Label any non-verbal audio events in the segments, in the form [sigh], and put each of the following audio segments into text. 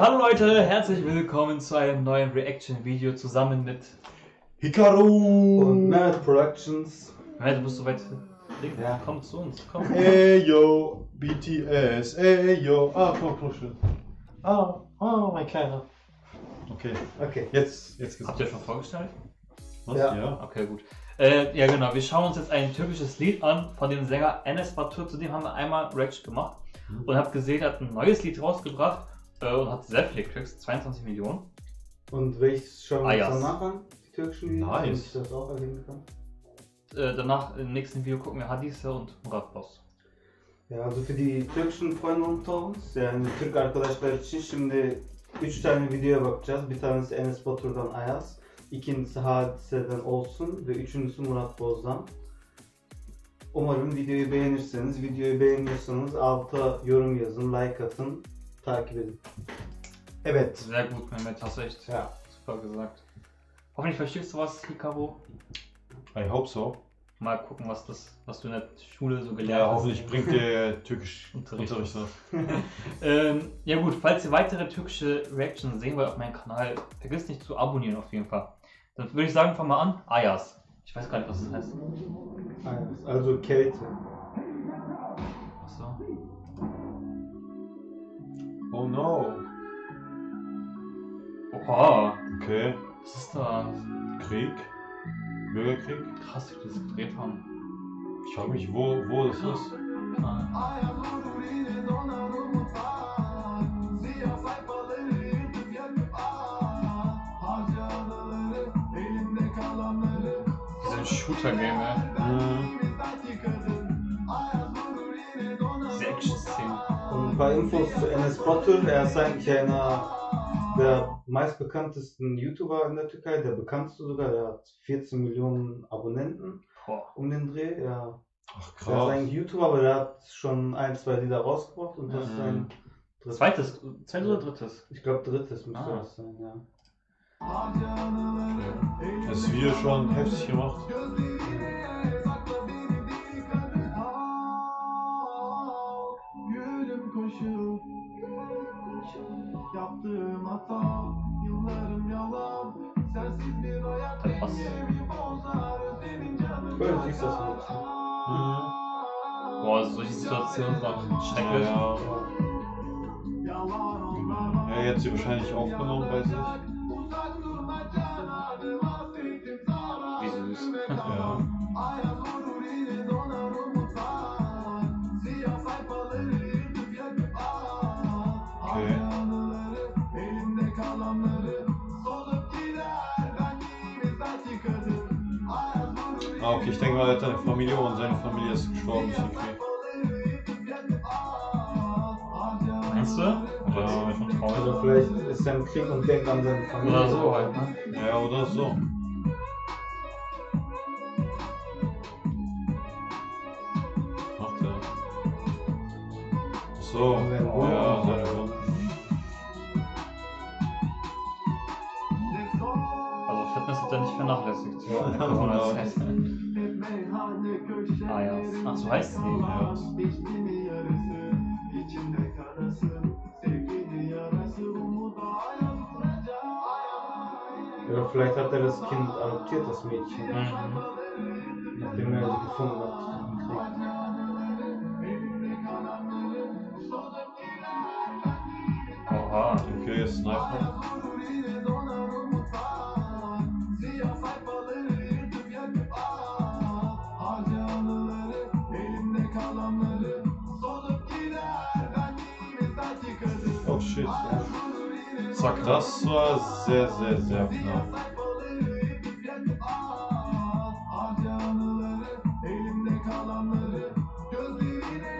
Hallo Leute, herzlich willkommen zu einem neuen Reaction-Video zusammen mit. Hikaru! Und Merit Productions. Hey, du bist so weit. Ja. Komm zu uns, komm. Ey yo, BTS, ey yo. Ah, komm, komm schon. Ah, ah, mein Kleiner. Okay, Okay. jetzt, jetzt geht's. Habt ihr schon vorgestellt? Was? Ja. Ja. Okay, gut. Äh, ja, genau. Wir schauen uns jetzt ein türkisches Lied an von dem Sänger Enes Batur. Zu dem haben wir einmal Reaction gemacht Mhm. und habe gesehen, er hat ein neues Lied rausgebracht und hat sehr viele Klicks, 22 Millionen. Und welches schauen wir Ayas. uns danach an? Die türkischen Videos, Nice. damit ich das auch erwähnen kann. Äh, danach im nächsten Video gucken wir Hadise und Murat Boss. Ya also für die türkischen Freunde unter uns, yani Türk arkadaşlar için şimdi 3 tane videoya bakacağız. Bir tanesi Enes Batur'dan Ayaz, ikincisi Hadise'den Olsun ve üçüncüsü Murat Boz'dan. Umarım videoyu beğenirseniz, videoyu beğeniyorsanız alta yorum yazın, like atın, takip edin. Evet. Sehr gut, Mehmet, hast du echt Ja. super gesagt. Hoffentlich verstehst du was, Hikaru. I hope so. Mal gucken, was, das, was du in der Schule so gelernt Ja, hast. hoffentlich bringt dir Türkisch [laughs] Unterricht. Unterricht was. [laughs] Ähm, ja gut, falls ihr weitere türkische Reactions sehen wollt auf meinem Kanal, vergesst nicht zu abonnieren auf jeden Fall. Dann würde ich sagen, fangen wir an. Ayas. Ich weiß gar nicht, was das heißt. Ayaz, also Kate. Oh no. Oha, Okay. was ist das? Krieg. Bürgerkrieg. Krass, wie die das gedreht haben. Ich frage mich, wo, wo das ist. Ah. Diese Shooter-Game, ey. Mhm. Diese Action-Szenen. Ein paar Infos zu Enes Batur. Er ist eigentlich einer der meistbekanntesten YouTuber in der Türkei, der bekannteste sogar. Er hat 14 Millionen Abonnenten Boah. um den Dreh. Ja. Ach Er ist krass. eigentlich YouTuber, aber er hat schon ein, zwei Lieder rausgebracht und das ist Mhm. sein drittes. Zweites, zweites oder drittes? Ich glaube, drittes müsste Ah. das sein, ja. Das Video schon heftig gemacht. Yaptığım hata Yıllarım yalan Sensiz bir hayat dengemi bozar Özlemin canım Böyle siehst du das. Mhm. Boah, solche Situationen Ja, schrecklich. ja. Yalan onlar Ja, jetzt sie wahrscheinlich aufgenommen, weiß ich. Ah, okay, ich denke mal, er hat seine Familie und seine Familie ist gestorben den Krieg. Meinst du? Oder ist schon Also vielleicht ist er im Krieg und denkt an seine Familie. Oder so halt, ne? Ja, oder so. Macht er. So, ja, seine vernachlässigt. Ja, das ja. Ach, so heißt sie. Vuracak. Oder vielleicht hat er das Kind adoptiert, das Mädchen, Mhm. nachdem er sie gefunden hat. Oha. Okay, Sniper. Shit. Zack. Das war sehr, sehr, sehr knapp.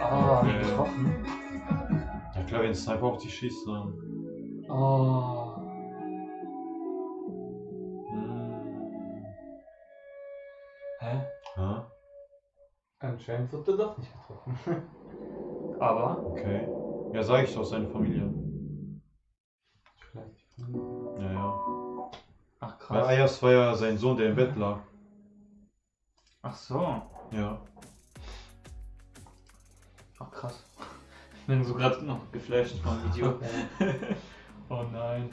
Ah, wie Ja. getroffen. Ja klar, wenn Sniper auf dich schießt, dann. Oh. Hm. Hä? Ja, Anscheinend wird er doch nicht getroffen. [laughs] Aber. okay. Ja, sag ich doch, seine Familie. Weil krass. Ayas war ja sein Sohn, der im Bett lag. Ach so. Ja. Ach krass. Ich bin so gerade noch geflasht vom Video. [laughs] Oh nein.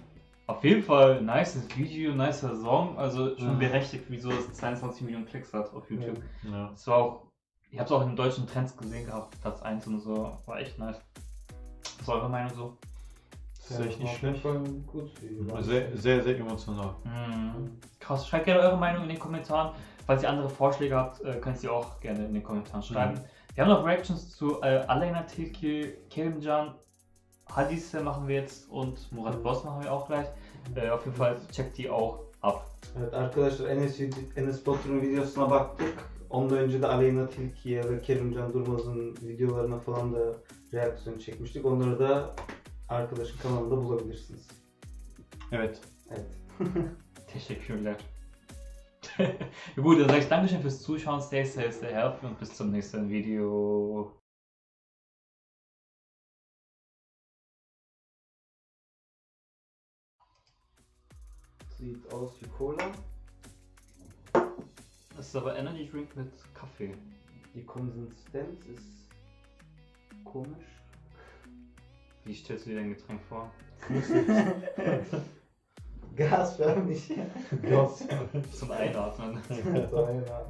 Auf jeden Fall nices Video, nicer Song. Also schon Mhm. berechtigt, wieso es 22 Millionen Klicks hat auf YouTube. Ja. Es war auch, ich habe es auch in den deutschen Trends gesehen gehabt, Platz 1 und so. War echt nice. Was ist eure Meinung so? Das ist echt nicht schlecht. Video. Sehr, sehr, sehr emotional. Mhm. Krass, schreibt gerne eure Meinung in den Kommentaren. Falls ihr andere Vorschläge habt, äh, könnt ihr auch gerne in den Kommentaren schreiben. Wir haben noch Reactions zu äh, Aleyna Tilki, Kerimcan, Hadise machen wir jetzt und Murat Mhm. Boss machen wir auch gleich. Äh, auf jeden Fall checkt die auch ab. Evet arkadaşlar Enes, Enes Batur'un videosuna baktık. Ondan önce de Aleyna Tilki'ye ve Kerimcan Durmaz'ın videolarına falan da reaksiyon çekmiştik. Onları da arkadaşın kanalında bulabilirsiniz. Evet. Evet. [laughs] Teşekkürler. ja, gut, dann sage ich Dankeschön fürs Zuschauen, stay safe, stay healthy und bis zum nächsten Video. Sieht aus wie Cola. Das ist aber Energy Drink mit Kaffee. Die Konsistenz ist komisch. Wie stellst du dir dein Getränk vor? [laughs] Gasförmig. Gas. Zum Einatmen. [laughs] Aynen. Ja.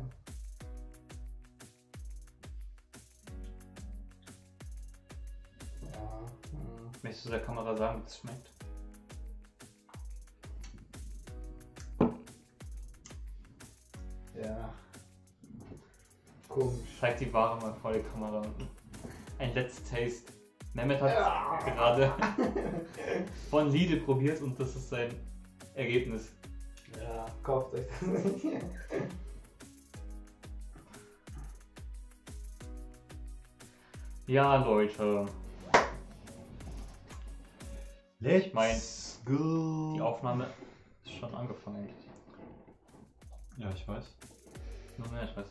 hm. Möchtest du der Kamera sagen, wie es schmeckt? Ja. Komisch. Zeig die Ware mal vor der Kamera. Ein Let's Taste. Mehmet hat Ja. gerade [laughs] von Lidl probiert und das ist sein Ergebnis. Ja, kauft euch das nicht. Ja, Leute, Let's mein, go. die Aufnahme ist schon angefangen. Ja, ich weiß. Nur mehr, ich weiß.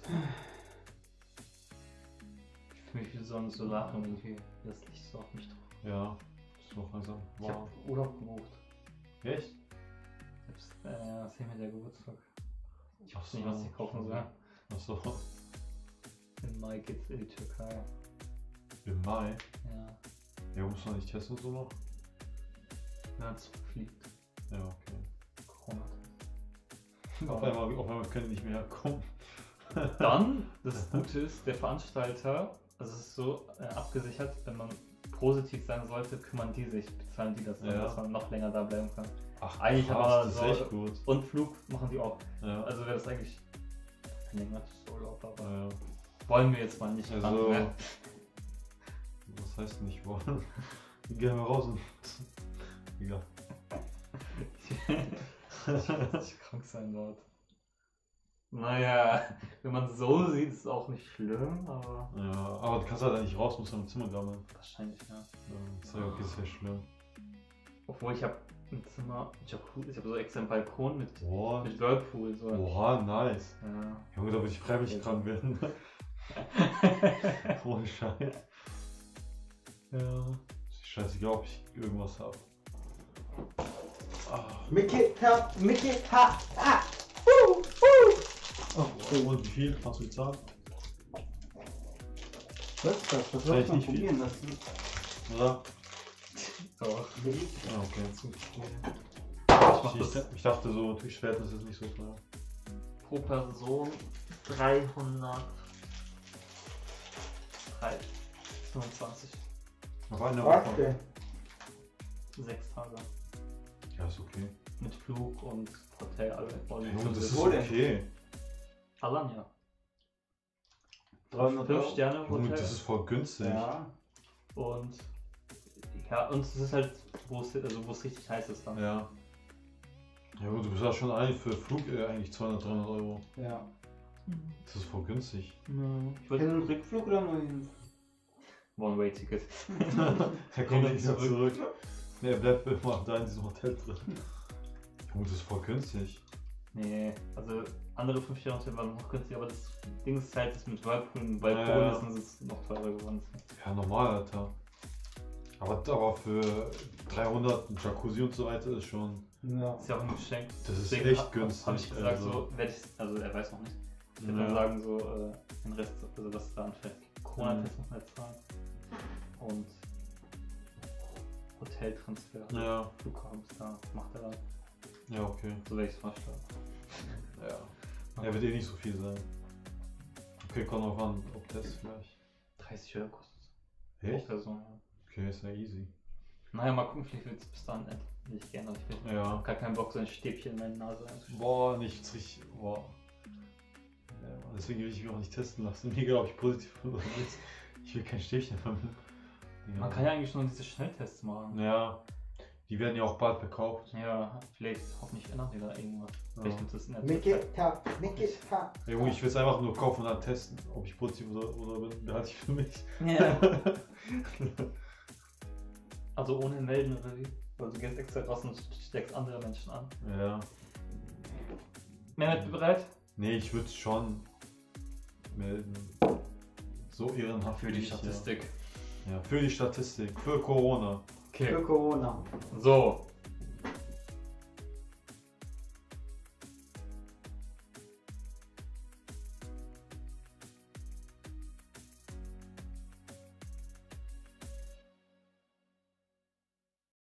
Ich mich wie so ein Solarium irgendwie. Das Licht so auf mich drauf. Ja. Ist doch langsam. Ich Wow. habe Urlaub gebucht. Echt? Selbst, äh, das ist mir der Geburtstag. Ich wusste nicht, was ich kaufen soll. Achso. Im Mai geht's in die Türkei. Im Mai. Ja, Ja, muss man nicht testen so noch? wenn er zurückfliegt. Ja, okay. Corona. [laughs] Auf einmal, auf einmal können die nicht mehr kommen. Dann, [laughs] das Gute ist, der Veranstalter, also es ist so äh, abgesichert, wenn man positiv sein sollte, kümmern die sich, bezahlen die das, dann, Ja. dass man noch länger da bleiben kann. Ach, Eigentlich krass, aber das ist so- echt gut. Und Flug machen die auch. Ja. Also wäre das eigentlich verlängertes Urlaub, aber ja. wollen wir jetzt mal nicht Also- ran, ne? [laughs] Was heißt nicht wollen? Gehen wir raus und. [laughs] Egal. Ich nicht krank sein dort. Naja, [laughs] wenn man so sieht, ist es auch nicht schlimm, aber Ja, aber du kannst halt nicht raus, musst du im Zimmer gammeln. wahrscheinlich, ja. Ja, das ist ja okay, ist ja schlimm. Obwohl ich habe im Zimmer ich habe so extra einen Balkon mit, Boah. mit Whirlpool. So. Oha, nice. Ja. Junge, da würde ich freiwillig krank werden. [laughs] Ohne Scheiß. ja. Ist scheißegal, ob ich irgendwas hab. Ah. Mickey, ha, Mickey, ha, ha. Oh, und wie viel? Kannst du bezahlen? Was ist das? Das Kann ich nicht viel. lassen. Oder? Doch. Ah, okay. Zu viel. Ich, Ich mach ich, das ich dachte so, durch Schwert ist es nicht so teuer. pro Person 300. 25. Auf eine Was Woche. denn? Sechs Tage. Ja, ist okay. Mit Flug und Hotel, alle. all Junge, das ist okay. Alanya. 300 Fünf Euro? Sterne Junge, Hotel. das ist voll günstig. Ja. Und ja, und es ist halt, wo es, also wo es richtig heiß ist dann. Ja. Ja, gut, du bist ja schon ein für Flug äh, eigentlich 200, 300 Euro. Ja. Das ist voll günstig. Ich Hin- würde und Rückflug oder nur hin? One-Way-Ticket. [laughs] er kommt nicht mehr zurück. Nee, er bleibt immer da in diesem Hotel drin. Junge, das ist voll günstig. Nee, also andere 5 Sterne Hotel waren noch günstig, aber das Ding ist halt, das mit Whirlpool und Balkon Ja, ja. ist, es ist noch teurer geworden. Ja, normal, Alter. Aber, aber für 300 ein Jacuzzi und so weiter ist schon. Ja. Ist ja auch ein Geschenk. Das ist Deswegen echt hab- günstig. Hab ich gesagt, also. so werde ich, also er weiß noch nicht. Ich würde Ja. dann sagen, so äh, den Rest, also was da anfällt. Corona-Test muss man jetzt zahlen. Und Hoteltransfer. Ja, Flughafen, da macht er dann. Ja, okay. So werde ich es vorstellen. Ja. Er wird eh nicht so viel sein. Okay, kommt noch an, ob das vielleicht. 30 Euro kostet es. Pro Echt? Person. ja. Okay, ist ja easy. Naja, mal gucken, vielleicht wird es bis dann endlich geändert. Ich bin Ja. hab gar keinen Bock, so ein Stäbchen in meine Nase einzuschlagen. Boah, nichts richtig. Boah. Ja, Mann, deswegen will ich mich auch nicht testen lassen. [laughs] Mir glaube ich positiv oder nicht. Ich will kein Stäbchen haben. Man kann ja eigentlich nur diese Schnelltests machen. Ja. Die werden ja auch bald verkauft. Ja, vielleicht hoffentlich ändern die da irgendwas. Ja. Vielleicht gibt es in der Make it tough, make it tough. Ja, Junge, ich will es einfach nur kaufen und dann testen, ob ich positiv oder, oder bin, behalte ich für mich. Ja. [laughs] Also ohne melden oder wie? Weil du gehst extra raus und steckst andere Menschen an. ja. Mehmet, du bereit? Nee, ich würde es schon melden. So ehrenhaft. Für die Statistik. Ja. ja, für die Statistik. Für Corona. Okay. Für Corona. So,